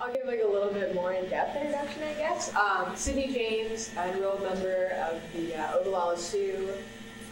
I'll give like a little bit more in-depth introduction, I guess. Um, Sydney James, enrolled member of the uh, Oglala Sioux.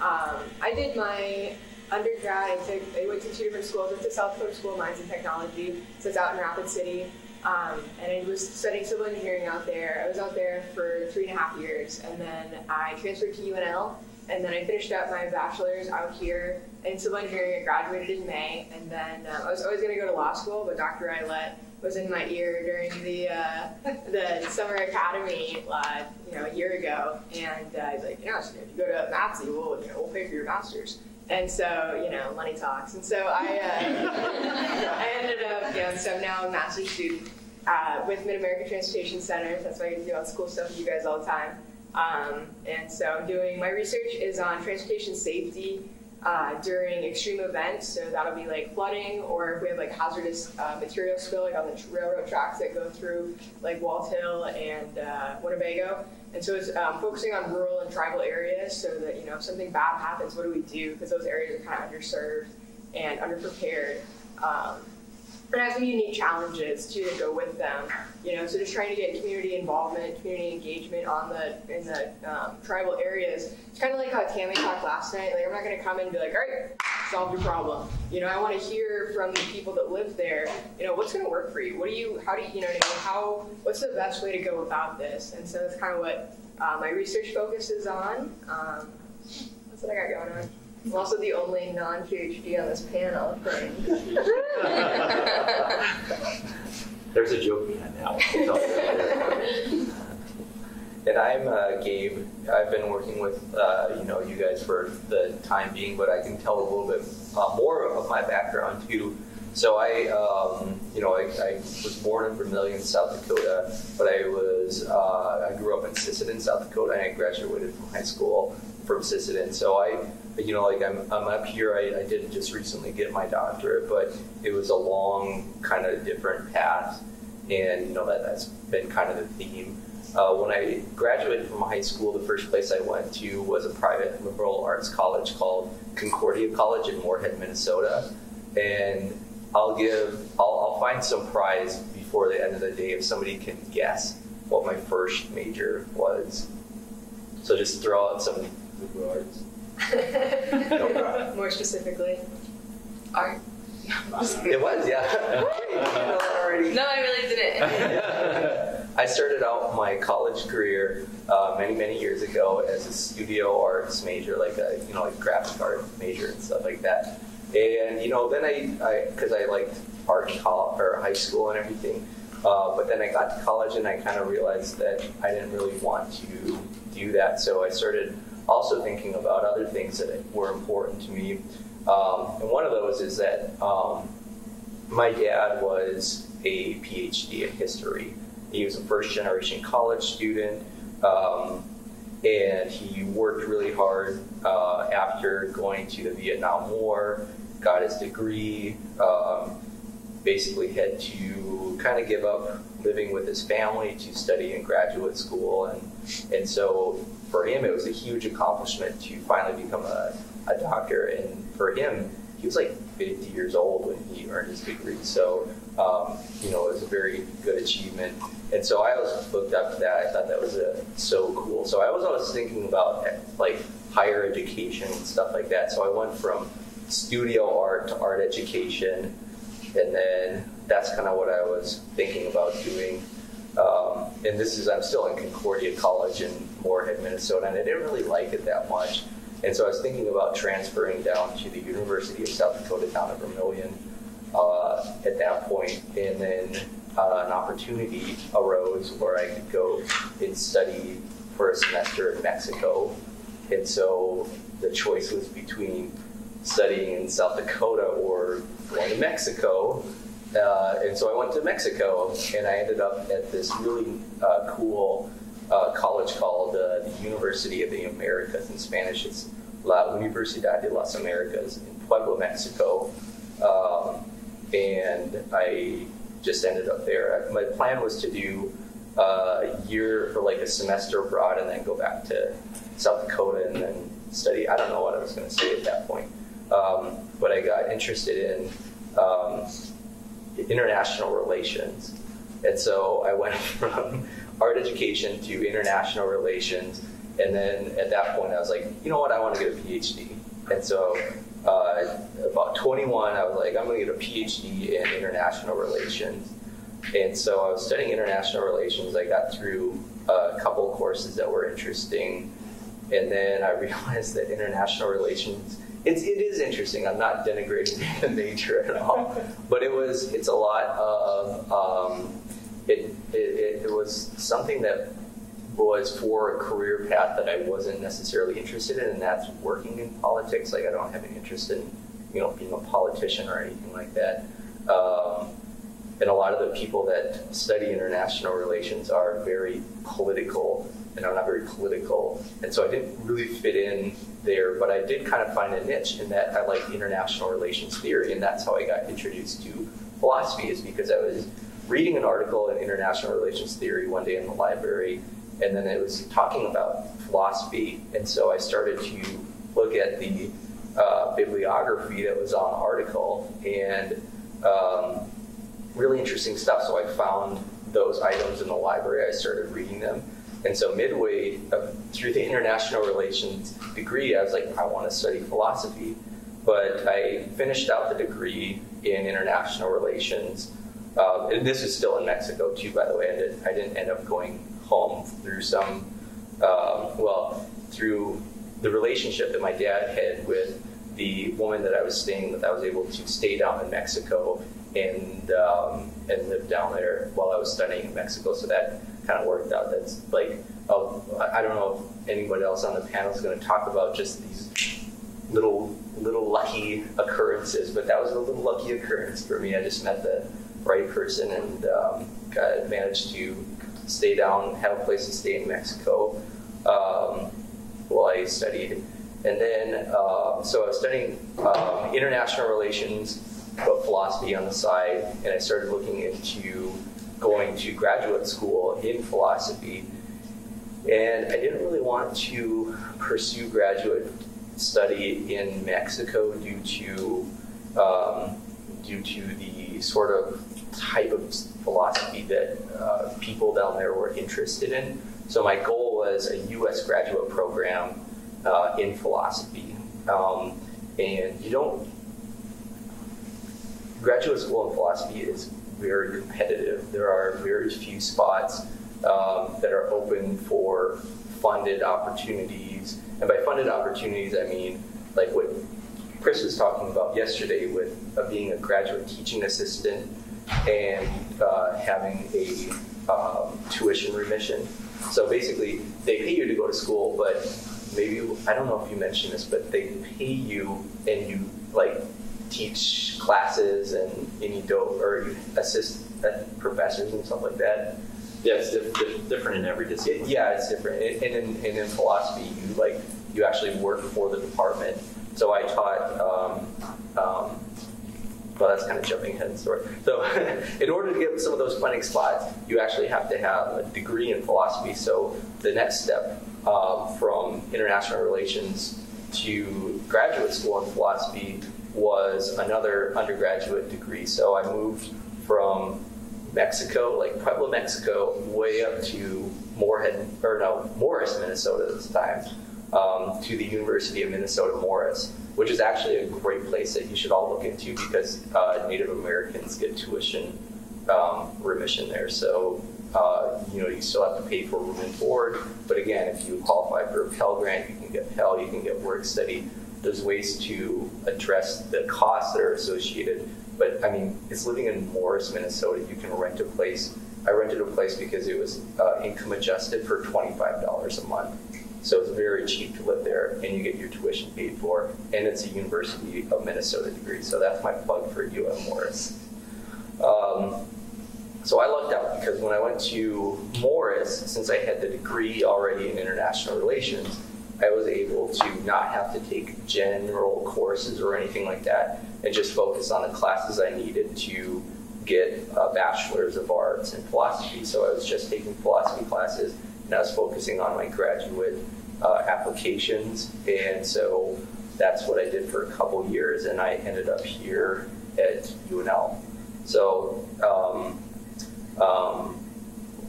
Um, I did my undergrad. I, took, I went to two different schools. I went to South Dakota School of Mines and Technology, so it's out in Rapid City. Um, and I was studying civil engineering out there. I was out there for three and a half years, and then I transferred to UNL, and then I finished up my bachelor's out here in civil engineering. I graduated in May, and then um, I was always going to go to law school, but Dr. Eilert was in my ear during the uh, the summer academy, uh, you know, a year ago, and uh, he's like, you know, if you go to MAPSE, we'll you know we'll pay for your master's. And so, you know, money talks. And so I, uh, I ended up, you know, so I'm now a master's student uh, with Mid America Transportation Center. That's why I get to do all this cool stuff with you guys all the time. Um, and so I'm doing my research is on transportation safety uh, during extreme events. So that'll be like flooding, or if we have like hazardous uh, material spill, like on the railroad tracks that go through like Walthill and uh, Winnebago. And so it's um, focusing on rural and tribal areas so that, you know, if something bad happens, what do we do? Because those areas are kind of underserved and underprepared. Um, it has some unique challenges that go with them. You know, so just trying to get community involvement, community engagement on the in the um, tribal areas. It's kind of like how Tammy talked last night. Like, I'm not going to come in and be like, all right, solve your problem. You know, I want to hear from the people that live there. You know, what's going to work for you? What do you? How do you? You know, how? What's the best way to go about this? And so that's kind of what uh, my research focuses on. Um, that's what I got going on. I'm also the only non-PhD on this panel. There's a joke behind that. and I'm uh, Gabe. I've been working with uh, you know you guys for the time being, but I can tell a little bit uh, more of my background too. So I, um, you know, I, I, was born in Vermillion, South Dakota, but I was uh, I grew up in Sisseton, South Dakota, and I graduated from high school from Sisseton. So I you know, like I'm, I'm up here, I, I did just recently get my doctorate, but it was a long, kind of different path. And, you know, that, that's been kind of the theme. Uh, when I graduated from high school, the first place I went to was a private liberal arts college called Concordia College in Moorhead, Minnesota. And I'll give, I'll, I'll find some prize before the end of the day if somebody can guess what my first major was. So just throw out some liberal arts. More specifically, art. It was, yeah. No, I really didn't. I started out my college career uh, many, many years ago as a studio arts major, like a you know like graphic art major and stuff like that. And you know, then I, because I, I, liked art in college or high school and everything. Uh, but then I got to college and I kind of realized that I didn't really want to do that. So I started also thinking about other things that were important to me. Um, and one of those is that um, my dad was a PhD in history. He was a first generation college student, um, and he worked really hard uh, after going to the Vietnam War, got his degree, um, basically had to kind of give up living with his family to study in graduate school. And, and so for him, it was a huge accomplishment to finally become a, a doctor. And for him, he was like 50 years old when he earned his degree. So, um, you know, it was a very good achievement. And so I was hooked up to that. I thought that was a, so cool. So I was always thinking about like higher education and stuff like that. So I went from studio art to art education. And then that's kind of what I was thinking about doing. Um, and this is, I'm still in Concordia College in Moorhead, Minnesota, and I didn't really like it that much. And so I was thinking about transferring down to the University of South Dakota down at Vermillion uh, at that point, and then uh, an opportunity arose where I could go and study for a semester in Mexico. And so the choice was between studying in South Dakota or going to Mexico. Uh, and so I went to Mexico, and I ended up at this really uh, cool uh, college called uh, the University of the Americas. In Spanish, it's La Universidad de las Americas in Puebla, Mexico. Um, and I just ended up there. My plan was to do uh, a year or like a semester abroad and then go back to South Dakota and then study. I don't know what I was going to say at that point. Um, but I got interested in um, international relations And so I went from art education to international relations. And then at that point, I was like, you know what, I want to get a PhD. And so uh, about 21, I was like, I'm going to get a PhD in international relations. And so I was studying international relations. I got through a couple courses that were interesting. And then I realized that international relations, it's, it is interesting. I'm not denigrating the major at all. But it was, it's a lot of, um, it, it, it was something that was for a career path that I wasn't necessarily interested in, and that's working in politics. Like I don't have any interest in, you know, being a politician or anything like that. Um, and a lot of the people that study international relations are very political, and I'm not very political, and so I didn't really fit in there. But I did kind of find a niche in that I like international relations theory, and that's how I got introduced to philosophy. Is because I was reading an article in international relations theory one day in the library and then it was talking about philosophy, and so I started to look at the uh, bibliography that was on the article, and um, really interesting stuff. So I found those items in the library. I started reading them, and so midway uh, through the international relations degree, I was like, I want to study philosophy, but I finished out the degree in international relations. Uh, and this is still in Mexico too, by the way. I, did, I didn't end up going home through some, um, well, through the relationship that my dad had with the woman that I was staying with. I was able to stay down in Mexico and um, and live down there while I was studying in Mexico. So that kind of worked out. That's like, oh, I don't know if anybody else on the panel is going to talk about just these little little lucky occurrences, but that was a little lucky occurrence for me. I just met the right person and um, got, managed to stay down, have a place to stay in Mexico um, while I studied. And then, uh, so I was studying um, international relations, but philosophy on the side, and I started looking into going to graduate school in philosophy. And I didn't really want to pursue graduate study in Mexico due to um, due to the sort of type of philosophy that uh, people down there were interested in. So my goal was a U.S. graduate program uh, in philosophy, um, and you don't. Graduate school in philosophy is very competitive. There are very few spots um, that are open for funded opportunities, and by funded opportunities, I mean like what Chris was talking about yesterday with uh, being a graduate teaching assistant and uh, having a um, tuition remission. So basically, they pay you to go to school, but maybe I don't know if you mentioned this, but they pay you and you like teach classes and, and you do or you assist professors and stuff like that. Yeah, it's diff- different in every discipline. It, yeah, it's different. And, in, and in philosophy, you like you actually work for the department. So I taught um, um, well, that's kind of jumping ahead in story. So, in order to get some of those funding spots, you actually have to have a degree in philosophy. So, the next step uh, from international relations to graduate school in philosophy was another undergraduate degree. So, I moved from Mexico, like Puebla, Mexico, way up to Moorhead, or no, Morris, Minnesota at this time, um, to the University of Minnesota Morris which is actually a great place that you should all look into because uh, Native Americans get tuition um, remission there. So, uh, you know, you still have to pay for room and board, but again, if you qualify for a Pell Grant, you can get Pell, you can get work study. There's ways to address the costs that are associated. But I mean, it's living in Morris, Minnesota. You can rent a place. I rented a place because it was uh, income adjusted for $25 a month. So it's very cheap to live there, and you get your tuition paid for, and it's a University of Minnesota degree. So that's my plug for UM Morris. Um, so I lucked out because when I went to Morris, since I had the degree already in international relations, I was able to not have to take general courses or anything like that, and just focus on the classes I needed to get a bachelor's of arts in philosophy. So I was just taking philosophy classes, and I was focusing on my graduate uh, applications, and so that's what I did for a couple years, and I ended up here at UNL. So um, um,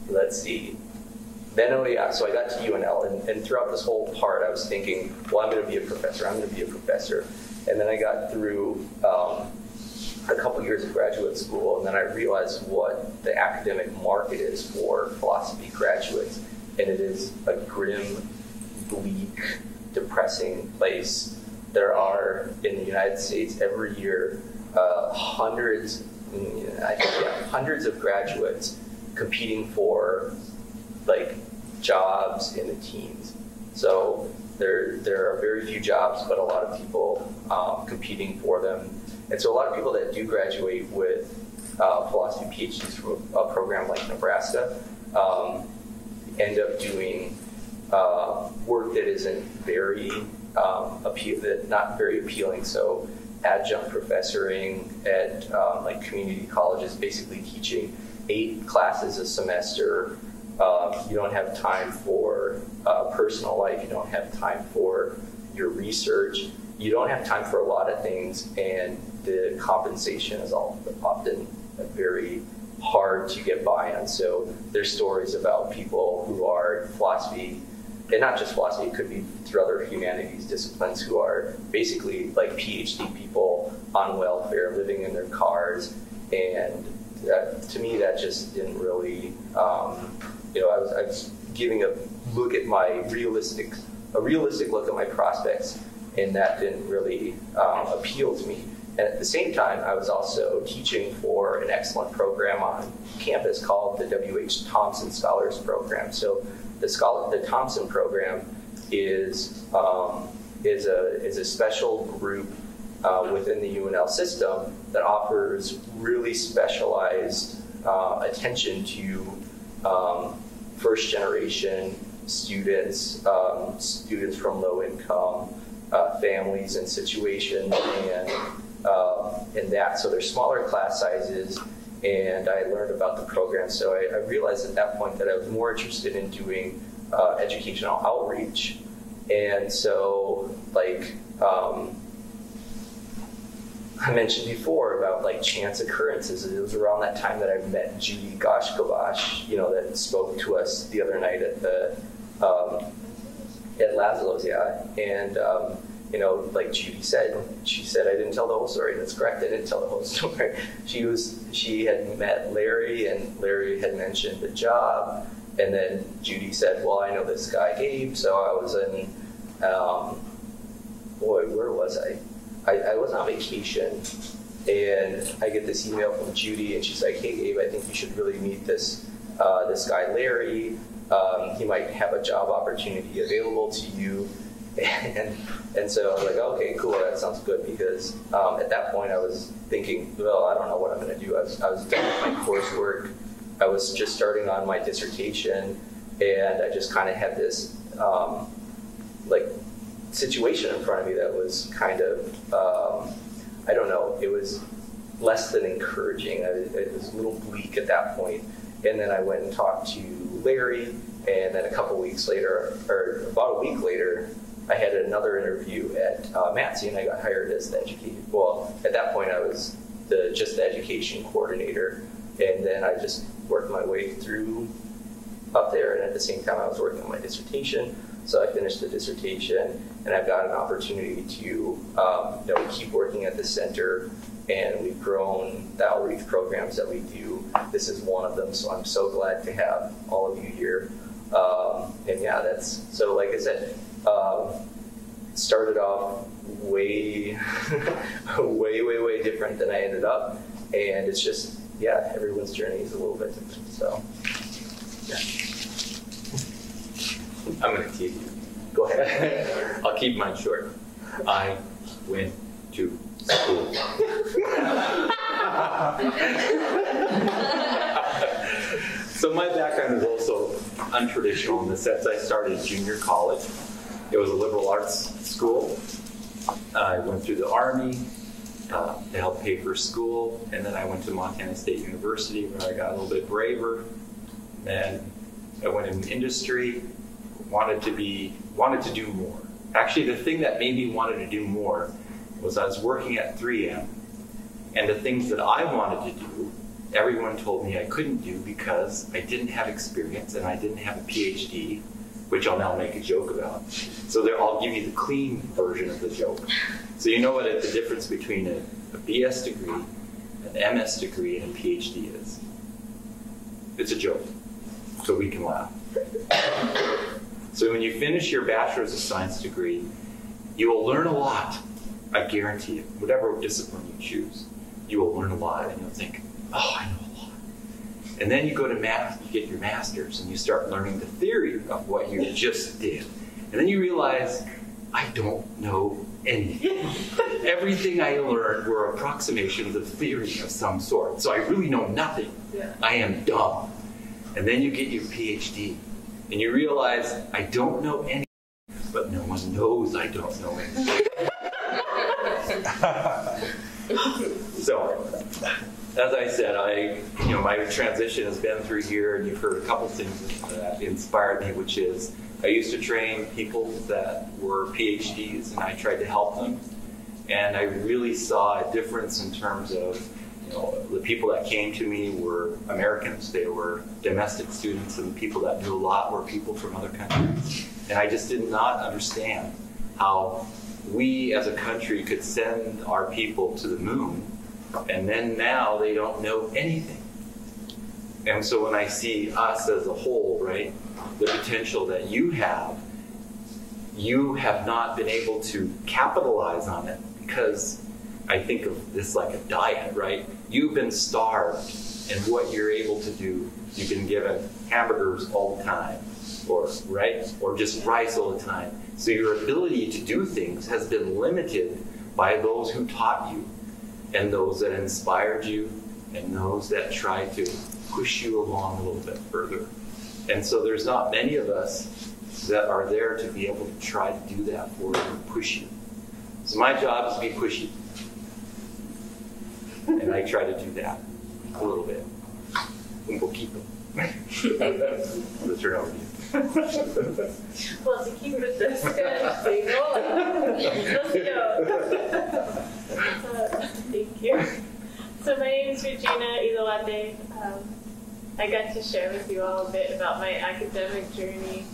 let's see. Then, oh yeah, so I got to UNL, and, and throughout this whole part, I was thinking, well, I'm going to be a professor, I'm going to be a professor. And then I got through um, a couple years of graduate school, and then I realized what the academic market is for philosophy graduates. And it is a grim, bleak, depressing place. There are, in the United States, every year, uh, hundreds, I think, yeah, hundreds of graduates competing for like jobs in the teens. So there, there are very few jobs, but a lot of people um, competing for them. And so a lot of people that do graduate with uh, philosophy PhDs from a program like Nebraska um, end up doing uh, work that isn't very um, appeal, that not very appealing. So adjunct professoring at um, like community colleges, basically teaching eight classes a semester. Uh, you don't have time for uh, personal life. You don't have time for your research. You don't have time for a lot of things, and the compensation is all often very hard to get by on. So there's stories about people who are philosophy, and not just philosophy, it could be through other humanities disciplines who are basically like PhD people on welfare, living in their cars, and that, to me that just didn't really, um, you know, I was, I was giving a look at my realistic, a realistic look at my prospects, and that didn't really um, appeal to me. And at the same time, I was also teaching for an excellent program on campus called the W.H. Thompson Scholars Program. So the, scholar, the Thompson Program is, um, is, a, is a special group uh, within the UNL system that offers really specialized uh, attention to um, first generation students, um, students from low income uh, families and situations, and uh, and that. So there's smaller class sizes, and I learned about the program. So I, I realized at that point that I was more interested in doing uh, educational outreach, and so like. Um, I mentioned before about like chance occurrences. It was around that time that I met Judy Goshkovash, you know, that spoke to us the other night at the um, at Lazlo's, yeah. And um, you know, like Judy said, she said I didn't tell the whole story. That's correct. I didn't tell the whole story. She was she had met Larry, and Larry had mentioned the job, and then Judy said, "Well, I know this guy Gabe, so I was in." Um, boy, where was I? I, I was on vacation and I get this email from Judy, and she's like, "Hey, Gabe, I think you should really meet this uh, this guy Larry. Um, he might have a job opportunity available to you." And and so I was like, "Okay, cool, that sounds good." Because um, at that point, I was thinking, "Well, I don't know what I'm going to do." I was I was done with my coursework. I was just starting on my dissertation, and I just kind of had this um, like situation in front of me that was kind of, um, I don't know, it was less than encouraging. It was a little bleak at that point. And then I went and talked to Larry, and then a couple weeks later, or about a week later, I had another interview at uh, and I got hired as the education. Well, at that point, I was the just the education coordinator, and then I just worked my way through up there. And at the same time, I was working on my dissertation. So I finished the dissertation, and I've got an opportunity to um, you know, keep working at the center. And we've grown the outreach programs that we do. This is one of them, so I'm so glad to have all of you here. Um, and yeah, that's so. Like I said, um, started off way, way, way, way different than I ended up, and it's just yeah, everyone's journey is a little bit different. So yeah. I'm going to tease you. Go ahead. I'll keep mine short. I went to school. so my background is also untraditional in the sense I started junior college. It was a liberal arts school. I went through the army uh, to help pay for school, and then I went to Montana State University where I got a little bit braver. Then I went in industry, wanted to be wanted to do more. Actually, the thing that made me wanted to do more was I was working at 3M, and the things that I wanted to do everyone told me I couldn't do because I didn't have experience and I didn't have a PhD, which I'll now make a joke about. So there, I'll give you the clean version of the joke. So you know what the difference between a, a BS degree, an MS degree, and a PhD is. It's a joke, so we can laugh. So when you finish your bachelor's of science degree, you will learn a lot. I guarantee it. Whatever discipline you choose, you will learn a lot, and you'll think, "Oh, I know a lot." And then you go to math, you get your master's, and you start learning the theory of what you just did. And then you realize, I don't know anything. Everything I learned were approximations of theory of some sort. So I really know nothing. Yeah. I am dumb. And then you get your PhD, and you realize, I don't know anything, but no one knows I don't know anything. so, as I said, I, you know, my transition has been through here, and you've heard a couple things that inspired me, which is I used to train people that were PhDs, and I tried to help them, and I really saw a difference in terms of, know, the people that came to me were Americans, they were domestic students, and the people that knew a lot were people from other countries, and I just did not understand how we as a country could send our people to the moon and then now they don't know anything. And so when I see us as a whole, right, the potential that you have, you have not been able to capitalize on it because I think of this like a diet, right? You've been starved, and what you're able to do, you've been given hamburgers all the time, or right, or just rice all the time. So your ability to do things has been limited by those who taught you and those that inspired you and those that tried to push you along a little bit further. And so there's not many of us that are there to be able to try to do that for you and push you. So my job is to be pushy. And I try to do that a little bit. Un poquito. I'll turn over to you. Well, to keep it this good, stay rolling. Let's go. Uh, Thank you. So my name is Regina Idoate. Um, I got to share with you all a bit about my academic journey.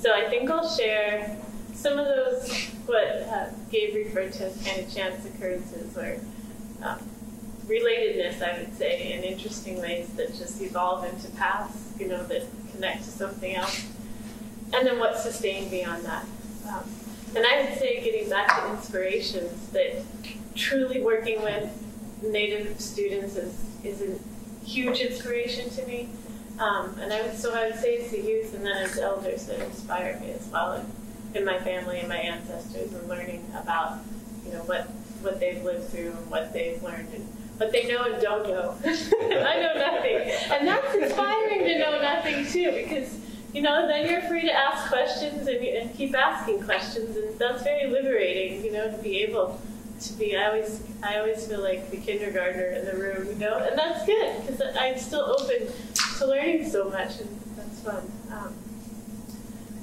So I think I'll share some of those what uh, Gabe referred to as kind of chance occurrences or um, relatedness, I would say, in interesting ways that just evolve into paths, you know, that connect to something else. And then what sustained me on that. Um, and I would say, getting back to inspirations, that truly working with Native students is, is a huge inspiration to me. Um, and I would, so I would say it's the youth and then it's elders that inspire me as well, and my family and my ancestors, and learning about, you know, what what they've lived through and what they've learned and what they know and don't know. I know nothing, and that's inspiring to know nothing too, because you know then you're free to ask questions and, and keep asking questions, and that's very liberating, you know, to be able to be. I always I always feel like the kindergartner in the room, you know, and that's good because I'm still open to learning so much, and that's fun. Um,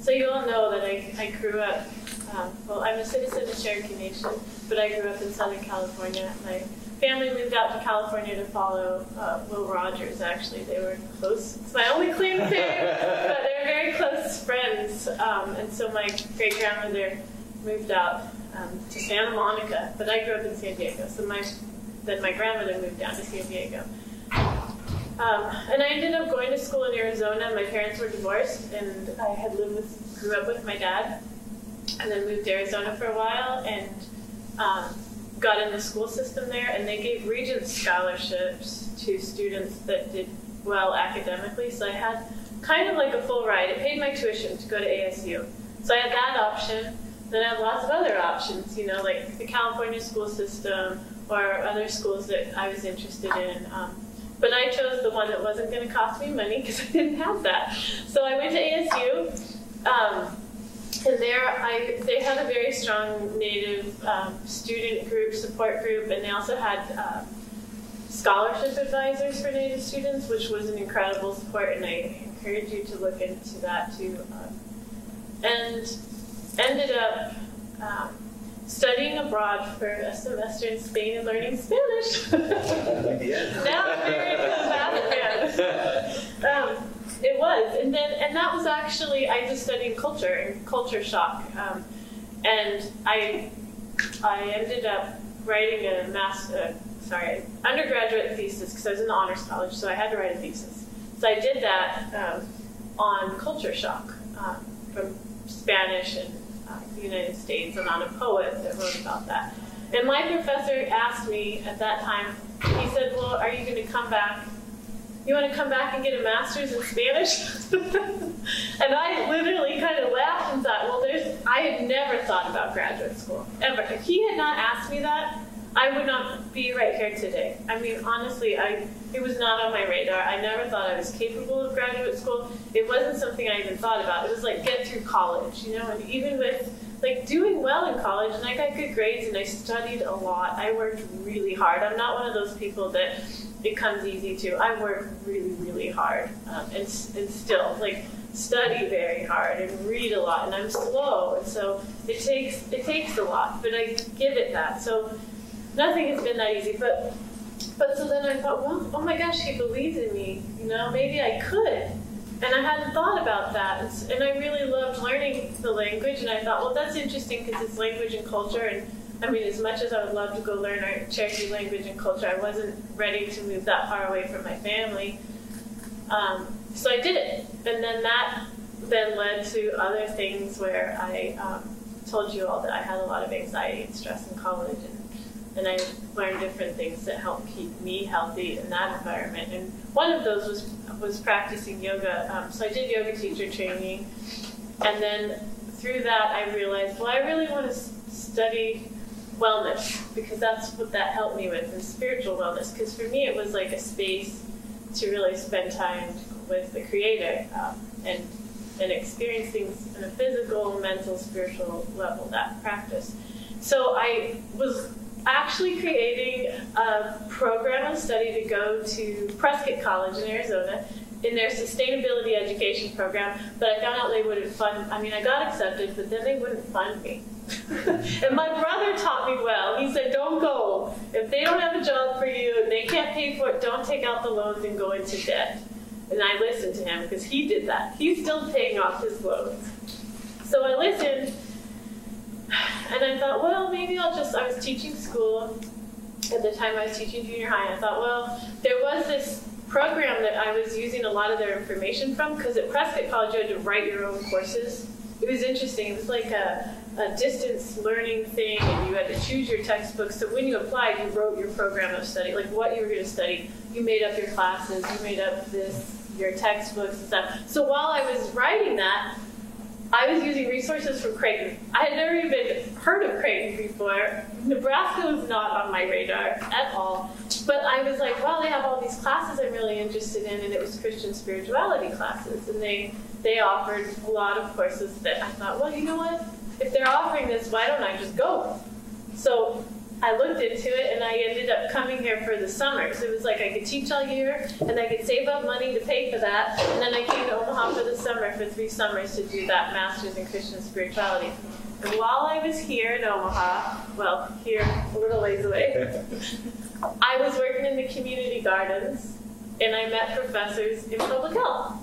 so you all know that I, I grew up. Um, well, I'm a citizen of Cherokee Nation, but I grew up in Southern California. My family moved out to California to follow uh, Will Rogers. Actually, they were close. It's my only claim to fame, but they were very close friends. Um, and so my great grandmother moved out um, to Santa Monica, but I grew up in San Diego. So my then my grandmother moved down to San Diego. Um, and I ended up going to school in Arizona. My parents were divorced, and I had lived with, grew up with my dad, and then moved to Arizona for a while, and um, got in the school system there. And they gave Regents scholarships to students that did well academically. So I had kind of like a full ride. It paid my tuition to go to ASU. So I had that option. Then I had lots of other options, you know, like the California school system or other schools that I was interested in. Um, but I chose the one that wasn't going to cost me money because I didn't have that. So I went to ASU, um, and there I they had a very strong Native um, student group, support group, and they also had uh, scholarship advisors for Native students, which was an incredible support, and I encourage you to look into that too. Um, and ended up um, studying abroad for a semester in Spain and learning Spanish. now I'm married to a math Um, it was, and then and that was actually I was studying culture and culture shock, um, and I I ended up writing a master, uh, sorry, undergraduate thesis because I was in the honors college, so I had to write a thesis. So I did that um, on culture shock um, from Spanish and uh, the United States, and on a poet that wrote about that. And my professor asked me at that time, he said, Well, are you going to come back? You want to come back and get a master's in Spanish? and I literally kind of laughed and thought, Well, there's, I had never thought about graduate school, ever. He had not asked me that, I would not be right here today. I mean, honestly, I it was not on my radar. I never thought I was capable of graduate school. It wasn't something I even thought about. It was like get through college, you know, and even with like doing well in college and I got good grades and I studied a lot. I worked really hard. I'm not one of those people that it comes easy to. I work really, really hard um, and, and still like study very hard and read a lot and I'm slow and so it takes it takes a lot but I give it that so nothing has been that easy. But but so then I thought, well, oh my gosh, he believes in me. You know, maybe I could. And I hadn't thought about that. And, I really loved learning the language. And I thought, well, that's interesting because it's language and culture. And I mean, as much as I would love to go learn our Cherokee language and culture, I wasn't ready to move that far away from my family. Um, so I did it. And then that then led to other things where I um, told you all that I had a lot of anxiety and stress in college. And and I learned different things that help keep me healthy in that environment. And one of those was was practicing yoga. Um, so I did yoga teacher training, and then through that I realized, well, I really want to study wellness because that's what that helped me with, and spiritual wellness. Because for me, it was like a space to really spend time with the Creator um, and and experience things in a physical, mental, spiritual level. That practice. So I was actually creating a program of study to go to Prescott College in Arizona in their sustainability education program, but I found out they wouldn't fund. I mean, I got accepted, but then they wouldn't fund me. and my brother taught me well. He said, "Don't go if they don't have a job for you and they can't pay for it. Don't take out the loans and go into debt." And I listened to him because he did that. He's still paying off his loans. So I listened, and I thought, well, maybe I'll just, I was teaching school at the time I was teaching junior high. and I thought, well, there was this program that I was using a lot of their information from because at Prescott College you had to write your own courses. It was interesting. It was like a, a distance learning thing, and you had to choose your textbooks. So when you applied, you wrote your program of study, like what you were going to study. You made up your classes, you made up this, your textbooks and stuff. So while I was writing that, I was using resources from Creighton. I had never even heard of Creighton before. Nebraska was not on my radar at all. But I was like, well, they have all these classes I'm really interested in, and it was Christian spirituality classes. And they, they offered a lot of courses that I thought, well, you know what? If they're offering this, why don't I just go? So I looked into it and I ended up coming here for the summers. It was like I could teach all year and I could save up money to pay for that. And then I came to Omaha for the summer for three summers to do that master's in Christian spirituality. And while I was here in Omaha, well, here a little ways away, I was working in the community gardens and I met professors in public health.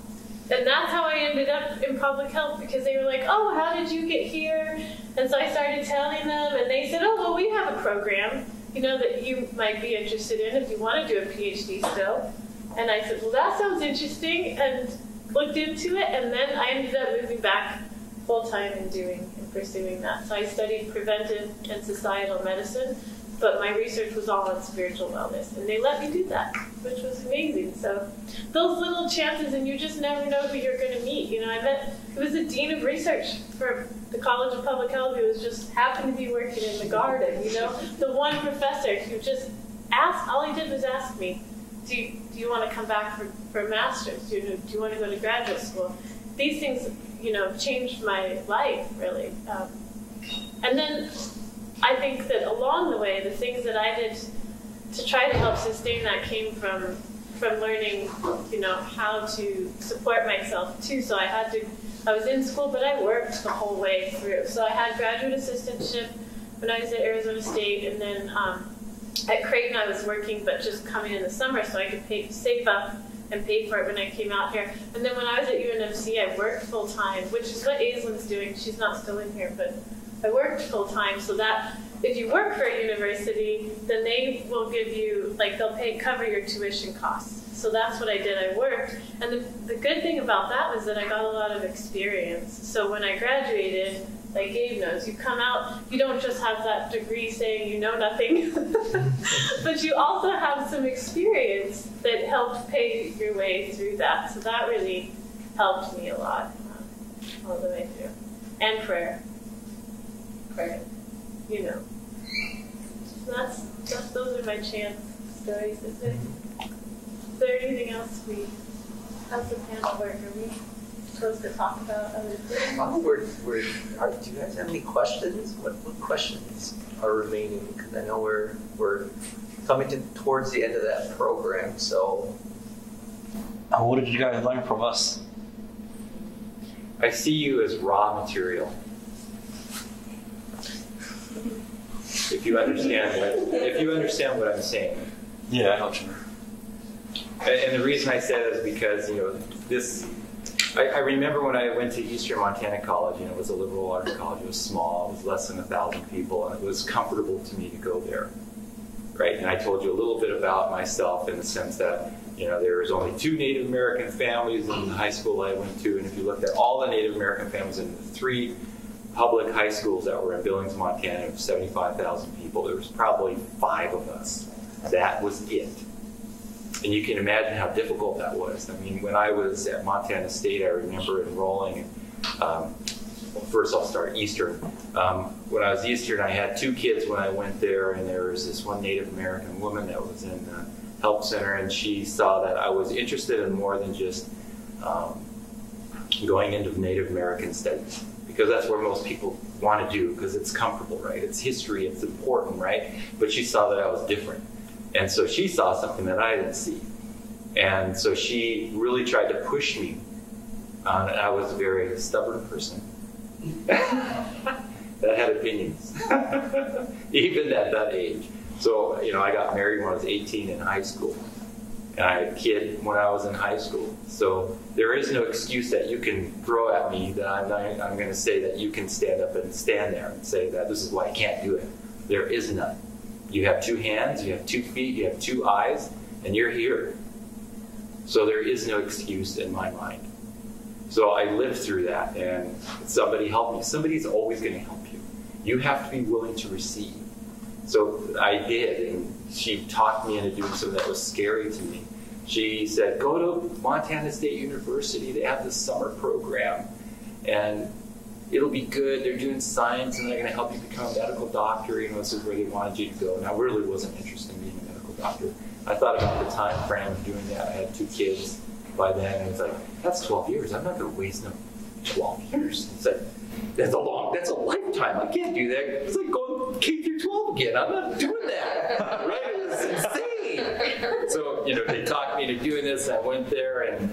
And that's how I ended up in public health because they were like, oh, how did you get here? And so I started telling them, and they said, oh, well, we have a program, you know, that you might be interested in if you want to do a PhD still. And I said, well, that sounds interesting, and looked into it, and then I ended up moving back full time and doing and pursuing that. So I studied preventive and societal medicine but my research was all on spiritual wellness, and they let me do that, which was amazing. So those little chances, and you just never know who you're going to meet. You know, I met it was the dean of research for the College of Public Health who was just happened to be working in the garden. You know, the one professor who just asked. All he did was ask me, "Do you, do you want to come back for for a master's? Do you, do you want to go to graduate school?" These things, you know, changed my life really. Um, and then I think that along the way, the things that I did to try to help sustain that came from from learning, you know, how to support myself too. So I had to. I was in school, but I worked the whole way through. So I had graduate assistantship when I was at Arizona State, and then um, at Creighton I was working, but just coming in the summer so I could pay, save up and pay for it when I came out here. And then when I was at UNMC, I worked full time, which is what Aislin's doing. She's not still in here, but I worked full time so that if you work for a university, then they will give you like they'll pay cover your tuition costs. So that's what I did. I worked, and the, the good thing about that was that I got a lot of experience. So when I graduated, like Gabe knows, you come out, you don't just have that degree saying you know nothing, but you also have some experience that helped pay your way through that. So that really helped me a lot um, all the way through, and prayer, prayer, you know. So that's, that's those are my chance stories. Is it? Is there anything else we? How's the panel work? Are we supposed to talk about other things? Oh, we're, we're, are, do you guys have any questions? What, what questions are remaining? Because I know we're, we're coming to, towards the end of that program, so. Uh, What did you guys learn from us? I see you as raw material. If you understand what, if you understand what I'm saying. Yeah, I what you and the reason I say that is because, you know, this, I, I remember when I went to Eastern Montana College, and it was a liberal arts college, it was small, it was less than a thousand people, and it was comfortable to me to go there. Right? And I told you a little bit about myself in the sense that, you know, there was only two Native American families in the high school I went to, and if you looked at all the Native American families in the three public high schools that were in Billings, Montana, of 75,000 people, there was probably five of us. That was it. And you can imagine how difficult that was. I mean, when I was at Montana State, I remember enrolling. Um, well, first, I'll start Eastern. Um, when I was Eastern, I had two kids when I went there, and there was this one Native American woman that was in the help center, and she saw that I was interested in more than just um, going into Native American studies because that's where most people want to do because it's comfortable, right? It's history, it's important, right? But she saw that I was different. And so she saw something that I didn't see. And so she really tried to push me. And I was a very stubborn person that had opinions, even at that age. So, you know, I got married when I was 18 in high school. A kid when I was in high school. So there is no excuse that you can throw at me that I'm, I'm going to say that you can stand up and stand there and say that this is why I can't do it. There is none. You have two hands, you have two feet, you have two eyes, and you're here. So there is no excuse in my mind. So I lived through that, and somebody helped me. Somebody's always going to help you. You have to be willing to receive. So I did, and she talked me into doing something that was scary to me. She said, Go to Montana State University, they have this summer program, and it'll be good. They're doing science, and they're going to help you become a medical doctor. You know, this is where they wanted you to go. And I really wasn't interested in being a medical doctor. I thought about the time frame of doing that. I had two kids by then, and it's like, that's 12 years. I'm not going to waste no 12 years. It's like, that's a long, that's a lifetime. I can't do that. It's like going K through 12 again. I'm not doing that. right? It was insane. So, you know, they talked me into doing this. I went there and,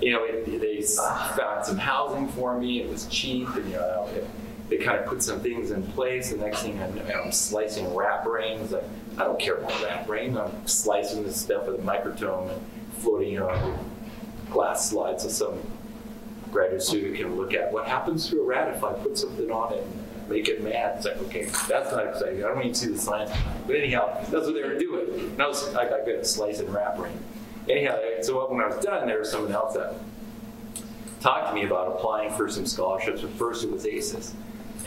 you know, it, they found some housing for me. It was cheap. And, you know, it, they kind of put some things in place. The next thing I'm, I'm slicing wrap rings. Like, I don't care about wrap rings. I'm slicing this stuff with a microtome and floating it on glass slides so some graduate student can look at what happens to a rat if I put something on it and make it mad. It's like, okay, that's not exciting. I don't to see the science. But anyhow, that's what they were doing. And I was, I got good at slicing wrap ring. Anyhow, so when I was done, there was someone else that talked to me about applying for some scholarships. But first it was AISES.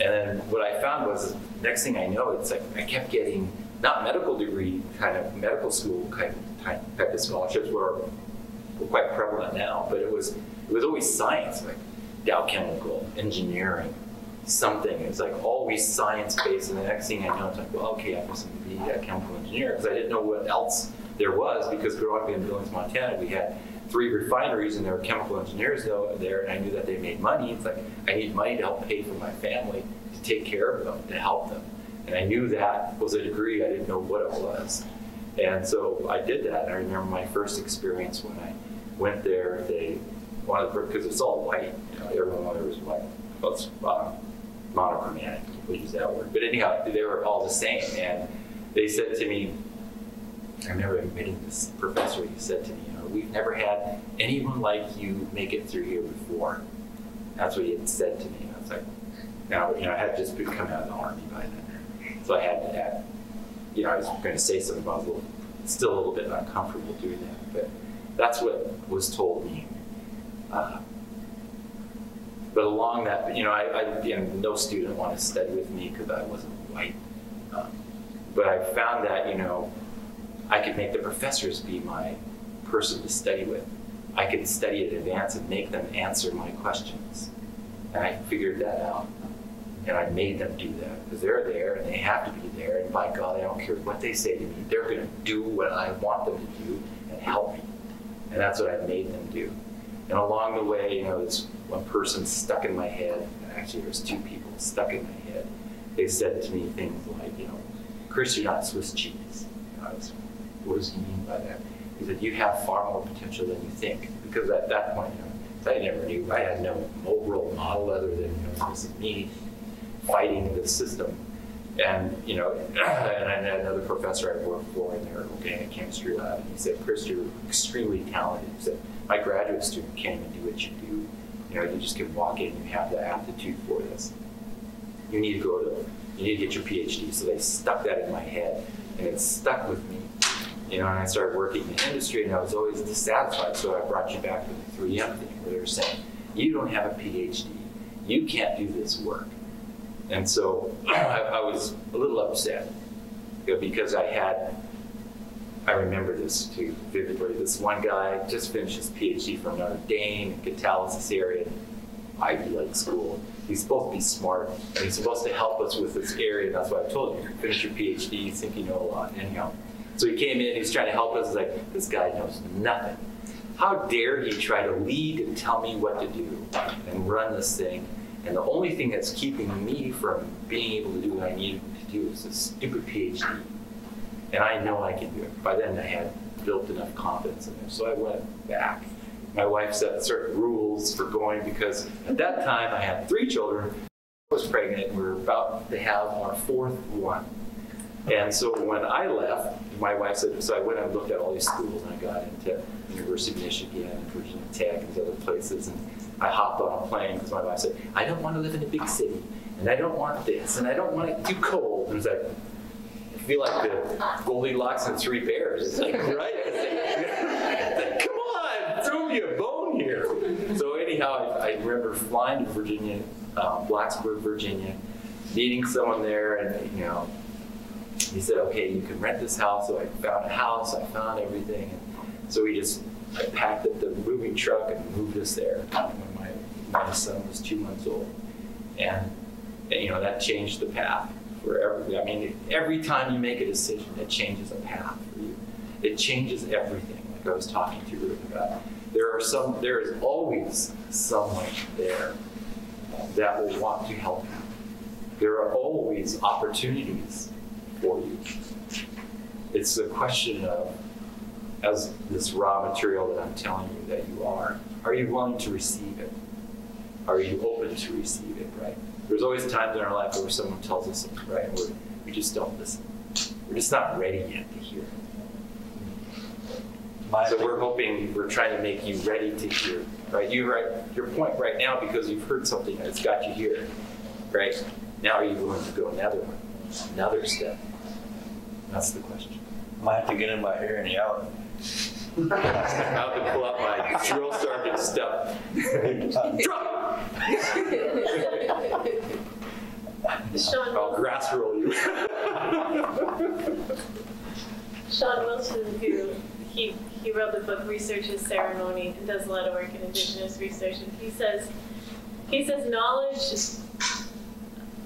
And then what I found was, next thing I know, it's like I kept getting not medical degree kind of medical school kind of type of scholarships were, were quite prevalent now, but it was it was always science, like Dow Chemical, engineering, something. It was like always science based, and the next thing I know, it's like, well, okay, I'm going to be a chemical engineer because I didn't know what else there was because growing up in Billings, Montana, we had three refineries and there were chemical engineers though there, and I knew that they made money. It's like I need money to help pay for my family, to take care of them, to help them, and I knew that was a degree. I didn't know what it was, and so I did that. And I remember my first experience when I went there. They wanted because it's all white. Everyone there was white. Well, it's, um, monochromatic. We'll use that word. But anyhow, they were all the same. And they said to me, I remember meeting this professor. He said to me, you know, we've never had anyone like you make it through here before. That's what he had said to me. I was like, now, you know, I had just come out of the army by then, so I had to add, you know, I was going to say something, but I was a little, still a little bit uncomfortable doing that. But that's what was told me. Uh, but along that, you know, I, I you know, no student wanted to study with me because I wasn't white. Um, but I found that, you know, I could make the professors be my person to study with. I could study in advance and make them answer my questions. And I figured that out. And I made them do that because they're there and they have to be there. And by God, I don't care what they say to me. They're going to do what I want them to do and help me. And that's what I made them do. And along the way, you know, this one person stuck in my head. Actually, there's two people stuck in my head. They said to me things like, you know, Chris, you're not Swiss cheese. I was, what does he mean by that? He said, you have far more potential than you think. Because at that point, you know, I never knew, I had no role model other than, you know, this is me fighting the system. And, you know, and I had another professor I worked for in their organic chemistry lab, and he said, Chris, you're extremely talented. He said, my graduate student can't even do what you do. You know, you just can walk in, you have the aptitude for this. You need to go to, you need to get your PhD. So they stuck that in my head, and it stuck with me. You know, and I started working in the industry, and I was always dissatisfied. So I brought you back to the 3M thing, where they were saying, you don't have a PhD. You can't do this work. And so I, I was a little upset because I had, I remember this too vividly. This one guy just finished his PhD from Notre Dame in catalysis area, Ivy League school. He's supposed to be smart, he's supposed to help us with this area. That's why I told you, finish your PhD, you think you know a lot. Anyhow, so he came in, he's trying to help us. He's like, this guy knows nothing. How dare he try to lead and tell me what to do and run this thing? And the only thing that's keeping me from being able to do what I need to do is this stupid PhD. And I know I can do it. By then, I had built enough confidence in it. So I went back. My wife set certain rules for going because at that time I had three children, I was pregnant, and we were about to have our fourth one. And so when I left, my wife said, so I went and looked at all these schools and I got into University of Michigan and Virginia Tech and these other places. And I hopped on a plane because my wife said, I don't want to live in a big city, and I don't want this, and I don't want it too cold. And it's like, feel like the Goldilocks and Three Bears. It's like, right? It's like, come on, throw me a bone here. So anyhow, I, I remember flying to Virginia, um, Blacksburg, Virginia, meeting someone there, and you know, he said, okay, you can rent this house. So I found a house, I found everything. And so we just I packed up the moving truck and moved us there when my, my son was two months old. And, and, you know, that changed the path I mean, every time you make a decision, it changes a path for you. It changes everything, like I was talking to Ruth about. There are some, there is always someone there that will want to help you. There are always opportunities for you. It's a question of as this raw material that I'm telling you that you are, are you willing to receive it? Are you open to receive it, right? There's always times in our life where someone tells us something, right? And we're, we just don't listen. We're just not ready yet to hear it. So we're hoping, we're trying to make you ready to hear, right? You right, your point right now because you've heard something that's got you here, right? Now are you willing to go another one, another step? That's the question. might have to get in my by hearing you out. To pull out my drill sergeant stuff. Drop! Sean, I'll grass roll you. Shawn Wilson, who he he wrote the book Research Is Ceremony and does a lot of work in indigenous research, and he says he says knowledge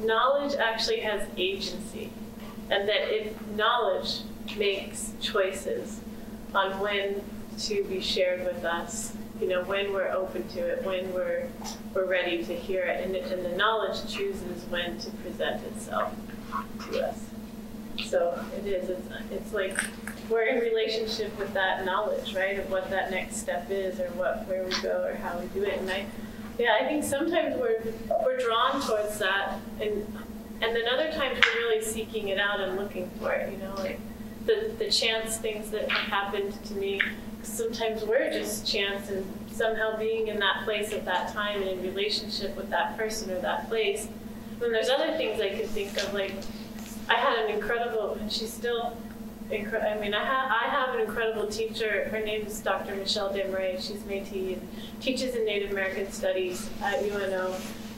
knowledge actually has agency, and that if knowledge makes choices on when to be shared with us, you know, when we're open to it, when we're we're ready to hear it, and, and the knowledge chooses when to present itself to us. So it is. It's, it's like we're in relationship with that knowledge, right, of what that next step is, or what where we go, or how we do it. And I, yeah, I think sometimes we're we're drawn towards that, and and then other times we're really seeking it out and looking for it. You know, like the the chance things that have happened to me. Sometimes we're just chance and somehow being in that place at that time and in relationship with that person or that place. Then there's other things I could think of, like I had an incredible, and she's still incre- I mean, I, ha- I have an incredible teacher. Her name is Dr. Michelle Desmarais. She's Métis and teaches in Native American Studies at UNO.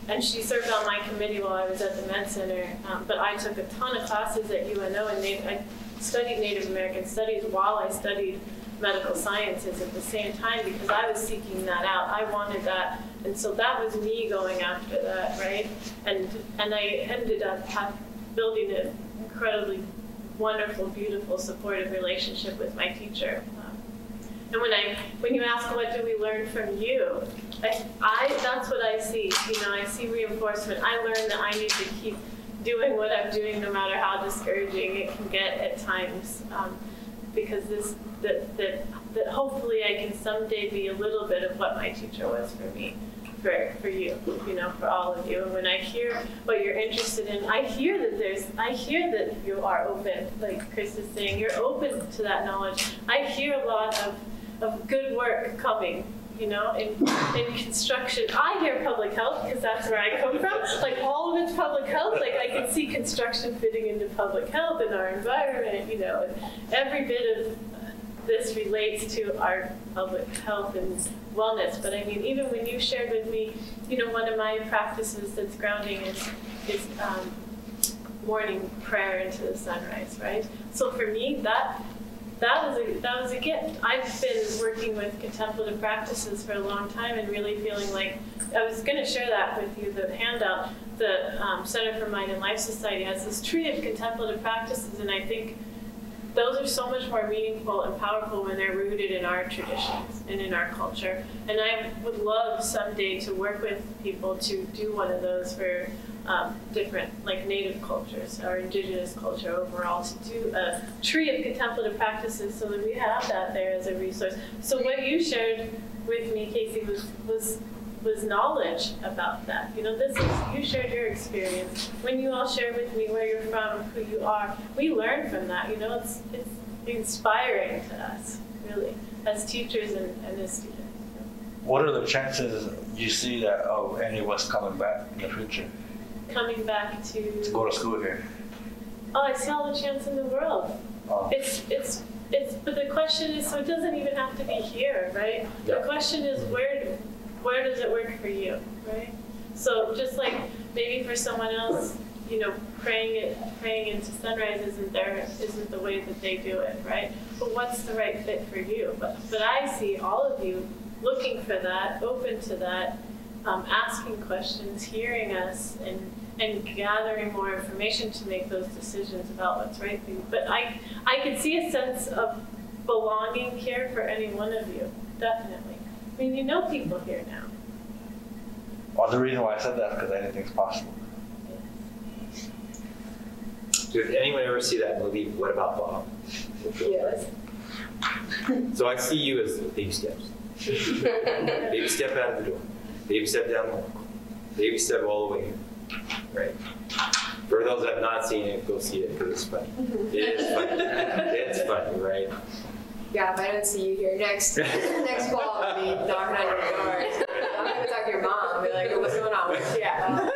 And she served on my committee while I was at the Med Center. Um, but I took a ton of classes at UNO, and Na- I studied Native American Studies while I studied medical sciences at the same time because I was seeking that out. I wanted that, and so that was me going after that, right? And and I ended up have, building an incredibly wonderful, beautiful, supportive relationship with my teacher. Um, and when I, when you ask what do we learn from you, I, I, that's what I see. You know, I see reinforcement. I learned that I need to keep doing what I'm doing, no matter how discouraging it can get at times, um, because this, that, that, that hopefully I can someday be a little bit of what my teacher was for me for, for you, you know, for all of you. And when I hear what you're interested in, I hear that there's, I hear that you are open, like Chris is saying, you're open to that knowledge. I hear a lot of, of good work coming, you know, in, in construction. I hear public health because that's where I come from. Like all of it's public health. Like I can see construction fitting into public health in our environment, you know, and every bit of this relates to our public health and wellness. But I mean, even when you shared with me, you know, one of my practices that's grounding is is um, morning prayer into the sunrise, right? So for me, that that was a that was a gift. I've been working with contemplative practices for a long time and really feeling like I was going to share that with you. The handout, the um, Center for Mind and Life Society has this tree of contemplative practices, and I think those are so much more meaningful and powerful when they're rooted in our traditions and in our culture. And I would love someday to work with people to do one of those for um, different, like native cultures or indigenous culture overall, to do a tree of contemplative practices so that we have that there as a resource. So what you shared with me, Casey, was was was knowledge about that. You know, this is you shared your experience. When you all share with me where you're from, who you are, we learn from that. You know, it's it's inspiring to us, really, as teachers and, and as students. What are the chances you see that of any of us coming back in the future Coming back to to go to school here? oh, I see all the chance in the world. Uh, It's it's it's. But the question is, so it doesn't even have to be here, right? The question is, where where does it work for you, right? So just like maybe for someone else, you know, praying it praying into sunrise isn't there isn't the way that they do it, right? But what's the right fit for you? But but I see all of you looking for that, open to that, um, asking questions, hearing us, and and gathering more information to make those decisions about what's right for you. But I I can see a sense of belonging here for any one of you, definitely. I mean, you know people here now. well, the reason why I said that is because anything's possible. Did anyone ever see that movie, What About Bob? Yes. So I see you as baby steps. baby step out of the door. Baby step down the hall. Baby step all the way here. Right? For those that have not seen it, go see it because it's funny. It is funny. it's funny, right? Yeah, if I don't see you here next next fall, I'll be knocking on your door. I'm gonna talk to your mom and be like, what's going on? She at?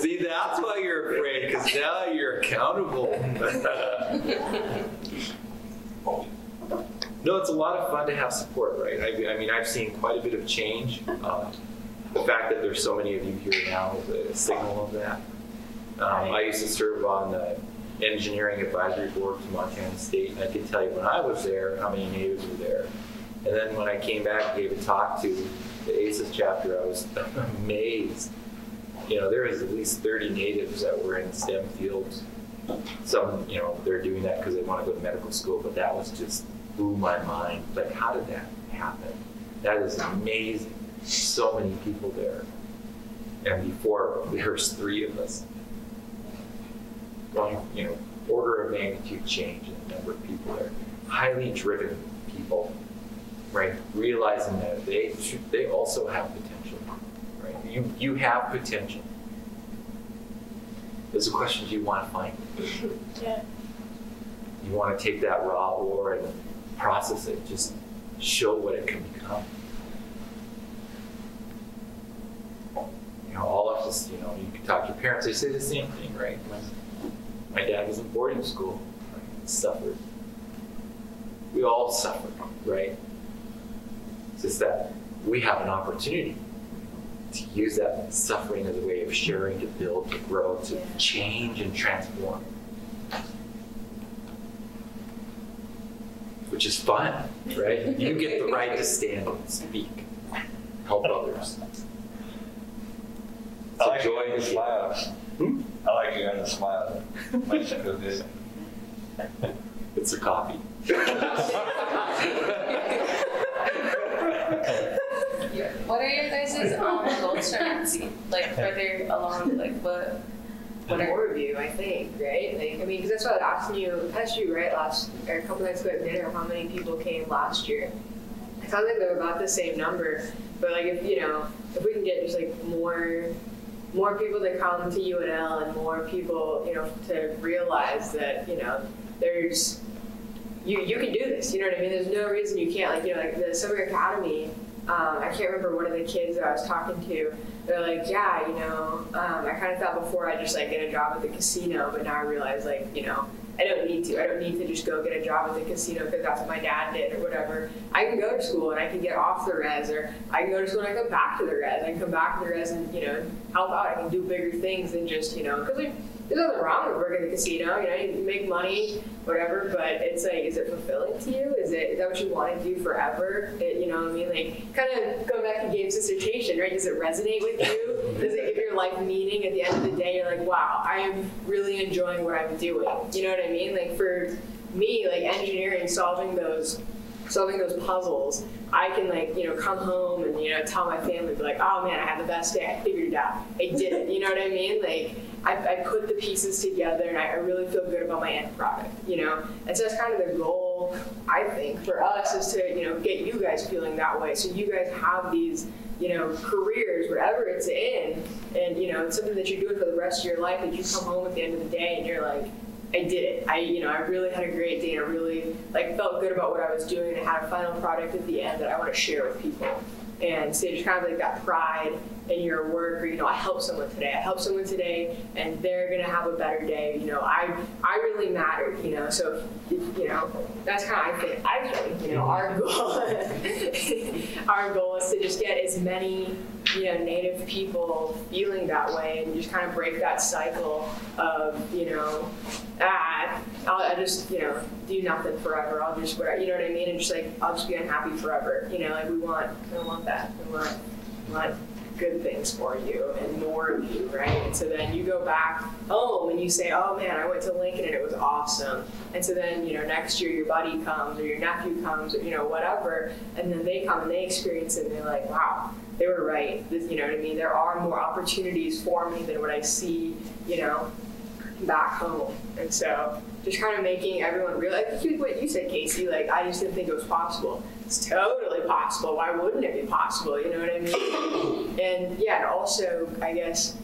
See, that's why you're afraid because now you're accountable. no, it's a lot of fun to have support, right? I, I mean, I've seen quite a bit of change. Um, the fact that there's so many of you here now is a signal of that. Um, I used to serve on the engineering advisory board for Montana State, and I can tell you when I was there how many natives were there. And then when I came back and gave a talk to the AISES chapter, I was amazed. You know, there was at least 30 natives that were in STEM fields. Some, you know, they're doing that because they want to go to medical school, but that was just blew my mind. Like, how did that happen? That is amazing. So many people there. And before, there was three of us. Going, you know, order of magnitude change in the number of people there. Highly driven people. right? Realizing that they should, they also have potential, right? You you have potential. Those are questions you want to find. Yeah. You want to take that raw ore and process it, just show what it can become. You know, all of us, you know, you can talk to your parents, they say the same thing, right? My dad was in boarding school, right? suffered. We all suffered, right? It's just that we have an opportunity to use that suffering as a way of sharing, to build, to grow, to change and transform. Which is fun, right? You get the right to stand and speak, help others. I like It's a joy when you to see. smile. Hmm? I like you when you smile. Makes you feel good. It's a coffee. What are your guys' um, goals for Nancy? Like further along, like what? What are more of you, I think, right? Like, I mean, because that's what I was asking you, asked you, right, last, or a couple nights ago at dinner, how many people came last year? It sounds like they're about the same number, but like, if, you know, if we can get just like more, more people to come to UNL and more people, you know, to realize that, you know, there's, you, you can do this, you know what I mean? There's no reason you can't, like, you know, like the Summer Academy, um, I can't remember one of the kids that I was talking to, they're like, yeah, you know, um, I kind of thought before I'd just like get a job at the casino, but now I realize like, you know, I don't need to. I don't need to just go get a job at the casino because that's what my dad did or whatever. I can go to school and I can get off the res, or I can go to school and I come back to the res. I can come back to the res and you know help out. I can do bigger things than just you know because like, there's nothing wrong with working at the casino. You know, you make money, whatever. But it's like, is it fulfilling to you? Is it is that what you want to do forever? It, you know, what I mean, like kind of going back to Gabe's dissertation, right? Does it resonate with you? Does it give your life meaning? At the end of the day, you're like, wow, I am really enjoying what I'm doing. You know what I mean? Like for me, like engineering, solving those solving those puzzles, I can like, you know, come home and, you know, tell my family, be like, oh man, I had the best day, I figured it out. I did it. You know what I mean? Like I, I put the pieces together and I, I really feel good about my end product, you know? And so that's kind of the goal, I think, for us is to, you know, get you guys feeling that way. So you guys have these, you know, careers, whatever it's in, and, you know, it's something that you're doing for the rest of your life and you come home at the end of the day and you're like, I did it. I, you know, I really had a great day I really like felt good about what I was doing and I had a final product at the end that I want to share with people. And so just kind of like that pride in your work or, you know, I helped someone today. I helped someone today and they're going to have a better day. You know, I, I really mattered, you know, so, you know, that's kind of, I think, actually, you know, our goal, our goal is to just get as many, you know, native people feeling that way and just kind of break that cycle of, you know, ah, I'll, I just, you know, do nothing forever. I'll just, whatever, you know what I mean? And just like, I'll just be unhappy forever. You know, like we want, we want that. We want, we want good things for you and more of you, right? And so then you go back home and you say, oh man, I went to Lincoln and it was awesome. And so then, you know, next year your buddy comes or your nephew comes or, you know, whatever. And then they come and they experience it and they're like, wow, they were right. You know what I mean? There are more opportunities for me than what I see, you know, back home. And so just kind of making everyone realize like what you said, Casey, like I just didn't think it was possible. It's totally possible. Why wouldn't it be possible? You know what I mean? and yeah, and also I guess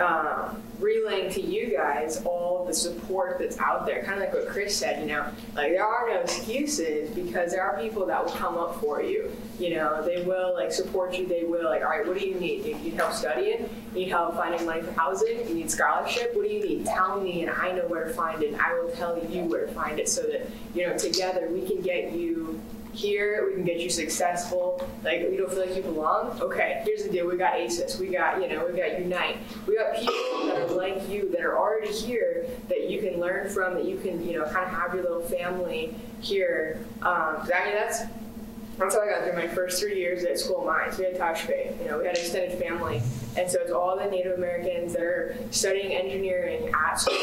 um, relaying to you guys all the support that's out there, kind of like what Chris said, you know, like there are no excuses because there are people that will come up for you. You know, they will like support you. They will like, all right, what do you need? Do you need help studying? You need help finding for housing? You need scholarship? What do you need? Tell me, and I know where to find it. I will tell you where to find it, so that you know together we can get you here, we can get you successful. Like you don't feel like you belong. Okay, here's the deal. We got AISES. We got you know we got Unite. We got people that are like you that are already here that you can learn from. That you can you know kind of have your little family here. Um, I mean that's that's how I got through my first three years at School of Mines. We had Tosh Bay. You know we had extended family And so it's all the Native Americans that are studying engineering at school,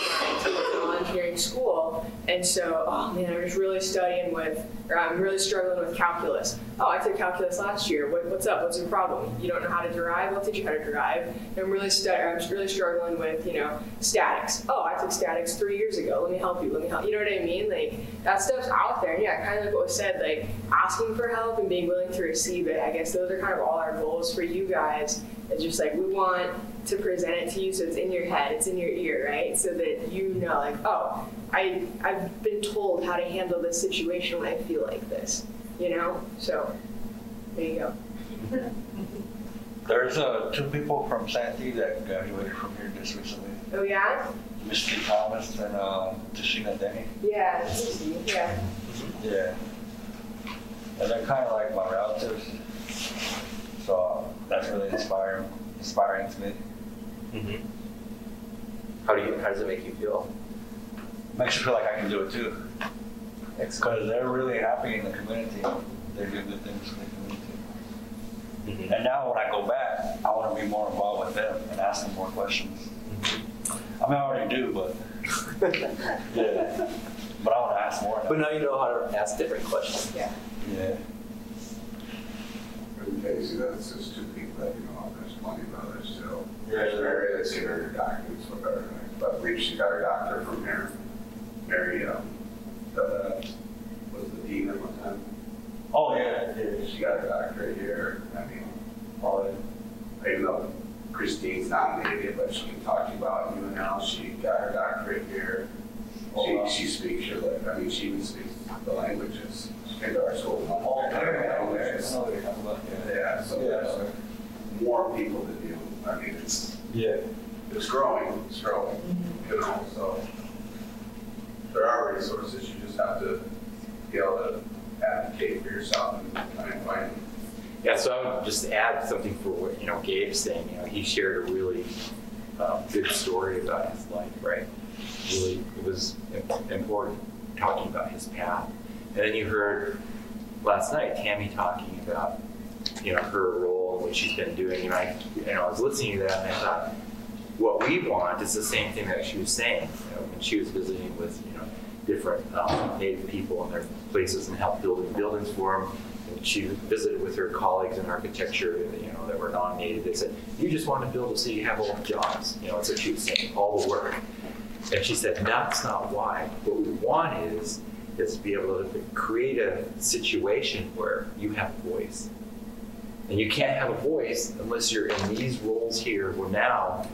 all engineering school. And so, oh man, I'm just really studying with, or I'm really struggling with calculus. Oh, I took calculus last year. What, what's up? What's your problem? You don't know how to derive? I'll teach you how to derive. And I'm really stu- I'm really struggling with, you know, statics. Oh, I took statics three years ago. Let me help you. Let me help. You know what I mean? Like that stuff's out there. And yeah, kind of like what was said, like asking for help and being willing to receive it. I guess those are kind of all our goals for you guys. It's just like we want to present it to you so it's in your head, it's in your ear, right? So that you know, like, oh, I I've been told how to handle this situation when I feel like this. You know? So there you go. There's uh, two people from Santee that graduated from here just recently. Oh yeah? Misty Thomas and uh, Tashina Denny. Yeah. Yeah. Yeah. And they're kind of like my relatives. So that's really inspiring, inspiring to me. Mm-hmm. How do you? How does it make you feel? Makes you feel like I can do it too. It's because they're really happy in the community. They do good things for the community. Mm-hmm. And now when I go back, I want to be more involved with them and ask them more questions. I mean, I already do, but yeah. But I want to ask more. But now you know how to ask different questions. Yeah. Yeah. Okay, so that's just two people that you know, there's plenty of others still. Yeah. There's Mary that's here, her documents, whatever, but we believe she got a doctor from here. Mary, um, the, was the dean at one time? Oh yeah. yeah. She got her doctorate here, I mean, Oh, yeah. even though Christine's not native, but she can talk to you about UNL, she got her doctorate here. Oh, wow. She, she speaks your, la- I mean, she even speaks the languages, she came to our school. Oh, Languages. I know what you're talking. Yeah. Yeah, so there's more people to do. I mean, it's, Yeah. it's growing, it's growing, you know, so. There are resources, you just have to be able to advocate for yourself and try and find. Yeah, so I would just add something for what, you know, Gabe's saying, you know, he shared a really um, good story about his life, right? Really, it was important talking about his path. And then you heard last night Tammy talking about, you know, her role and what she's been doing. And I, you know, I was listening to that and I thought, what we want is the same thing that she was saying. You know, when she was visiting with, you know, different um, Native people in their places and helped building buildings for them. She visited with her colleagues in architecture, you know, that were non-native. They said, "You just want to build so you have all the jobs." You know, that's what she was saying, all the work. And she said, "That's not why. What we want is is to be able to create a situation where you have a voice." And you can't have a voice unless you're in these roles here where now,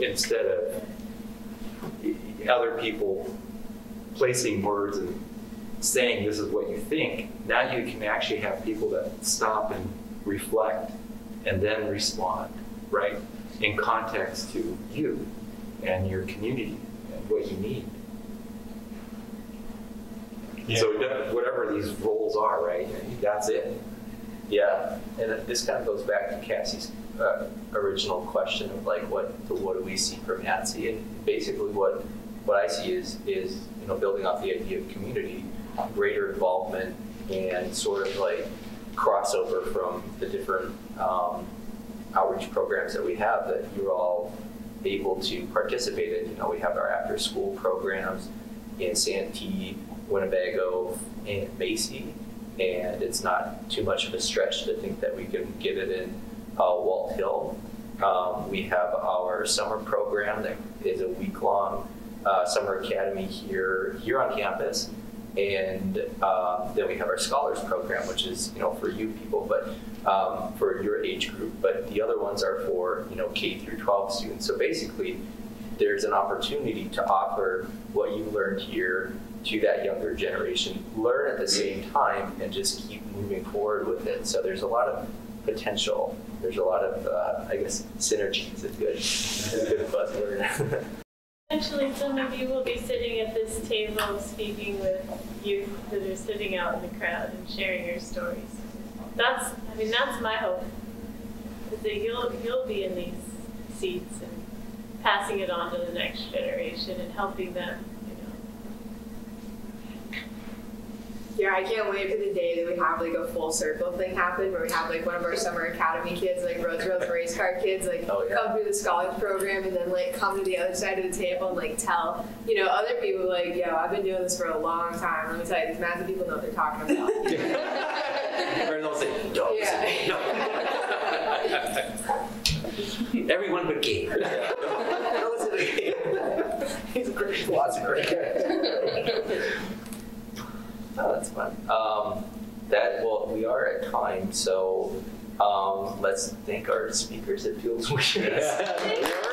instead of other people placing words and saying this is what you think, now you can actually have people that stop and reflect and then respond, right? In context to you and your community and what you need. So whatever these roles are, right? That's it. Yeah, and this kind of goes back to Cassie's uh, original question of like, what what do we see from Yatsy? And basically, what what I see is is you know building off the idea of community, greater involvement, and sort of like crossover from the different um, outreach programs that we have that you're all able to participate in. You know, we have our after school programs in Santee, Winnebago, and Macy and it's not too much of a stretch to think that we can get it in uh, Walthill. Um, we have our summer program that is a week long uh, summer academy here here on campus, and um, then we have our scholars program, which is you know for you people, but um, for your age group. But the other ones are for you know K through 12 students. So basically, there's an opportunity to offer what you learned here to that younger generation, learn at the same time, and just keep moving forward with it. So there's a lot of potential. There's a lot of, uh, I guess, synergies is good. Is a good buzzword. Eventually, some of you will be sitting at this table speaking with youth that are sitting out in the crowd and sharing your stories. That's, I mean, that's my hope. Is that you'll, you'll be in these seats and passing it on to the next generation and helping them, you know. Yeah, I can't wait for the day that we have like a full circle thing happen where we have like one of our summer academy kids, like Roosevelt race car kids, like Oh, yeah. come through the scholars program and then like come to the other side of the table and like tell, you know, other people like, yo, I've been doing this for a long time. Let me tell you, these massive people know what they're talking about. Or they'll say, no, Yeah. no. Everyone but Gabe. He's a great philosopher. oh, that's fun. Um, that well, we are at time, so um, let's thank our speakers at Fields Wishes. Yeah.